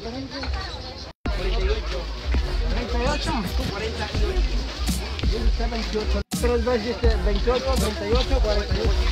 48. 48. 3 veces 28, 38, 48.